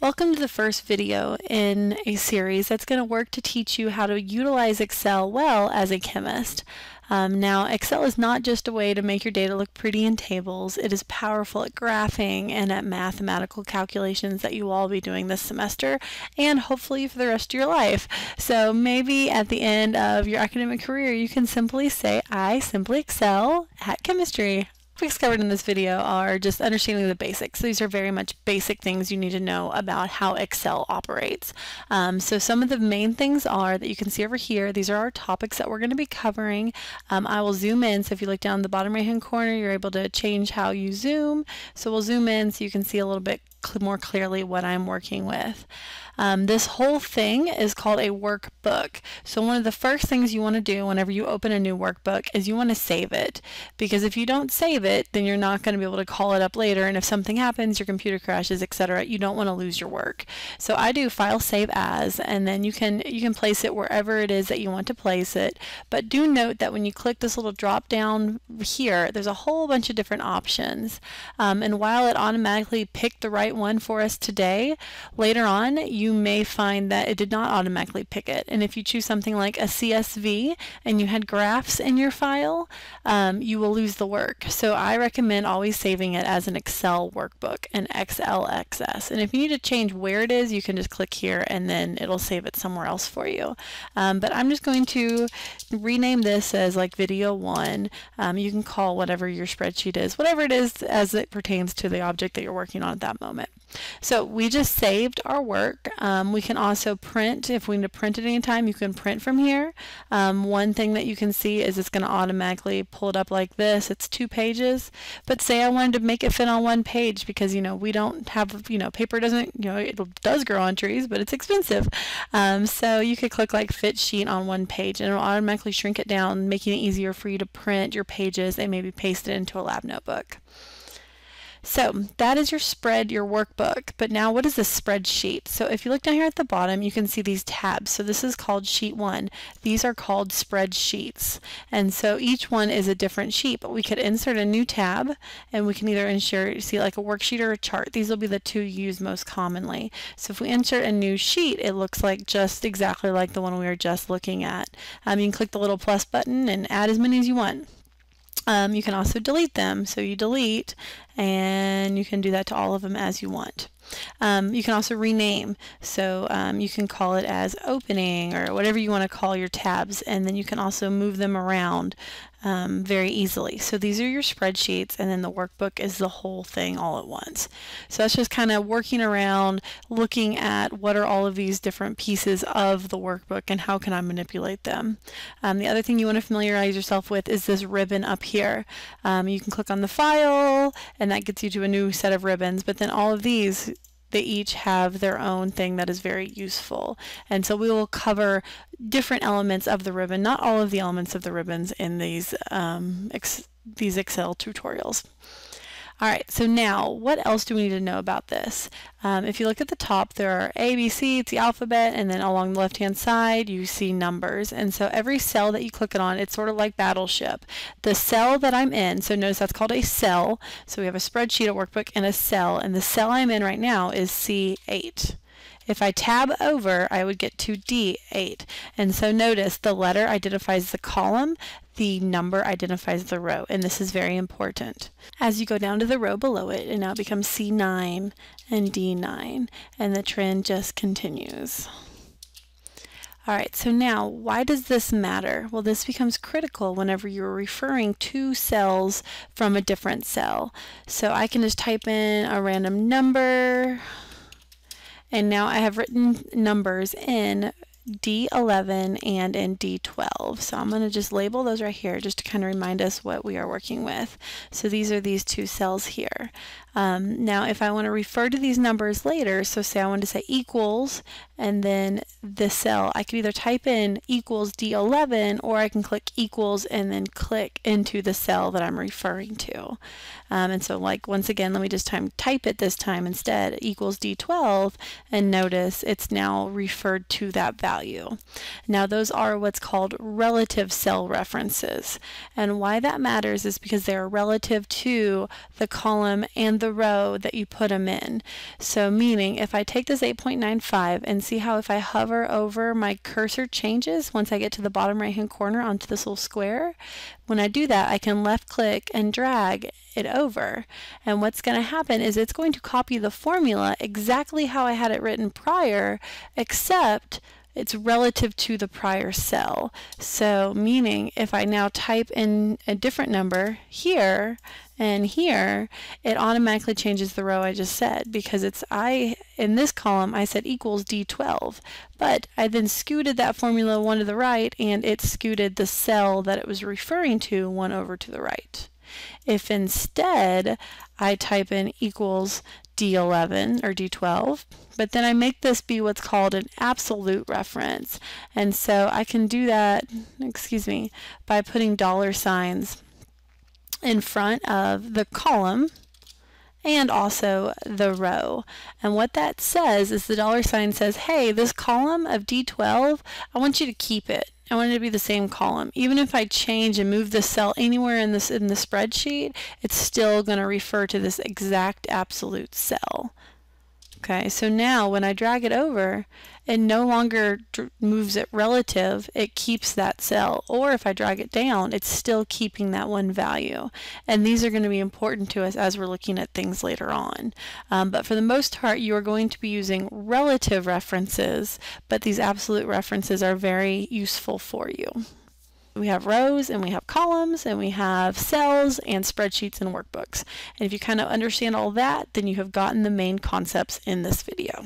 Welcome to the first video in a series that's going to work to teach you how to utilize Excel well as a chemist. Um, now, Excel is not just a way to make your data look pretty in tables. It is powerful at graphing and at mathematical calculations that you will all be doing this semester and hopefully for the rest of your life. So maybe at the end of your academic career, you can simply say, I simply excel at chemistry topics covered in this video are just understanding the basics. These are very much basic things you need to know about how Excel operates. Um, so some of the main things are that you can see over here, these are our topics that we're going to be covering. Um, I will zoom in, so if you look down the bottom right hand corner, you're able to change how you zoom. So we'll zoom in so you can see a little bit more clearly what I'm working with. Um, this whole thing is called a workbook. So one of the first things you want to do whenever you open a new workbook is you want to save it. Because if you don't save it, then you're not going to be able to call it up later. And if something happens, your computer crashes, etc., you don't want to lose your work. So I do file save as, and then you can you can place it wherever it is that you want to place it. But do note that when you click this little drop down here, there's a whole bunch of different options. Um, and while it automatically picked the right one for us today, later on you you may find that it did not automatically pick it. And if you choose something like a CSV and you had graphs in your file, um, you will lose the work. So I recommend always saving it as an Excel workbook, an XLXS. And if you need to change where it is, you can just click here and then it'll save it somewhere else for you. Um, but I'm just going to rename this as like video one. Um, you can call whatever your spreadsheet is, whatever it is as it pertains to the object that you're working on at that moment. So we just saved our work. Um, we can also print, if we need to print at any time, you can print from here. Um, one thing that you can see is it's going to automatically pull it up like this. It's two pages, but say I wanted to make it fit on one page because, you know, we don't have, you know, paper doesn't, you know, it does grow on trees, but it's expensive. Um, so you could click like fit sheet on one page and it'll automatically shrink it down, making it easier for you to print your pages and maybe paste it into a lab notebook. So that is your spread, your workbook. But now what is a spreadsheet? So if you look down here at the bottom, you can see these tabs. So this is called sheet one. These are called spreadsheets. And so each one is a different sheet, but we could insert a new tab and we can either insert, see like a worksheet or a chart. These will be the two used most commonly. So if we insert a new sheet, it looks like just exactly like the one we were just looking at. Um, you can click the little plus button and add as many as you want. Um, you can also delete them. So you delete and you can do that to all of them as you want. Um, you can also rename. So um, you can call it as opening or whatever you want to call your tabs and then you can also move them around um, very easily. So these are your spreadsheets and then the workbook is the whole thing all at once. So that's just kind of working around looking at what are all of these different pieces of the workbook and how can I manipulate them. Um, the other thing you want to familiarize yourself with is this ribbon up here. Um, you can click on the file and that gets you to a new set of ribbons but then all of these they each have their own thing that is very useful. And so we will cover different elements of the ribbon, not all of the elements of the ribbons in these, um, these Excel tutorials. All right, so now what else do we need to know about this? Um, if you look at the top, there are A, B, C, it's the alphabet, and then along the left-hand side, you see numbers. And so every cell that you click it on, it's sort of like Battleship. The cell that I'm in, so notice that's called a cell. So we have a spreadsheet, a workbook, and a cell. And the cell I'm in right now is C8. If I tab over, I would get to D8. And so notice the letter identifies the column, the number identifies the row, and this is very important. As you go down to the row below it, it now becomes C9 and D9, and the trend just continues. Alright, so now why does this matter? Well, this becomes critical whenever you're referring to cells from a different cell. So I can just type in a random number, and now I have written numbers in D11 and in D12. So I'm going to just label those right here just to kind of remind us what we are working with. So these are these two cells here. Um, now if I want to refer to these numbers later, so say I want to say equals and then this cell, I can either type in equals D11 or I can click equals and then click into the cell that I'm referring to. Um, and so like once again, let me just time, type it this time instead, equals D12, and notice it's now referred to that value. Now those are what's called relative cell references. And why that matters is because they are relative to the column and the row that you put them in. So meaning if I take this 8.95 and see how if I hover over my cursor changes once I get to the bottom right hand corner onto this little square, when I do that I can left click and drag it over. And what's going to happen is it's going to copy the formula exactly how I had it written prior, except it's relative to the prior cell. So meaning if I now type in a different number here and here, it automatically changes the row I just said because it's I in this column I said equals D12 but I then scooted that formula one to the right and it scooted the cell that it was referring to one over to the right. If instead I type in equals D11 or D12, but then I make this be what's called an absolute reference. And so I can do that, excuse me, by putting dollar signs in front of the column and also the row. And what that says is the dollar sign says, hey, this column of D12, I want you to keep it. I want it to be the same column. Even if I change and move the cell anywhere in this in the spreadsheet, it's still going to refer to this exact absolute cell. Okay, so now when I drag it over, it no longer moves it relative, it keeps that cell. Or if I drag it down, it's still keeping that one value. And these are going to be important to us as we're looking at things later on. Um, but for the most part, you are going to be using relative references, but these absolute references are very useful for you. We have rows and we have columns and we have cells and spreadsheets and workbooks. And if you kind of understand all that, then you have gotten the main concepts in this video.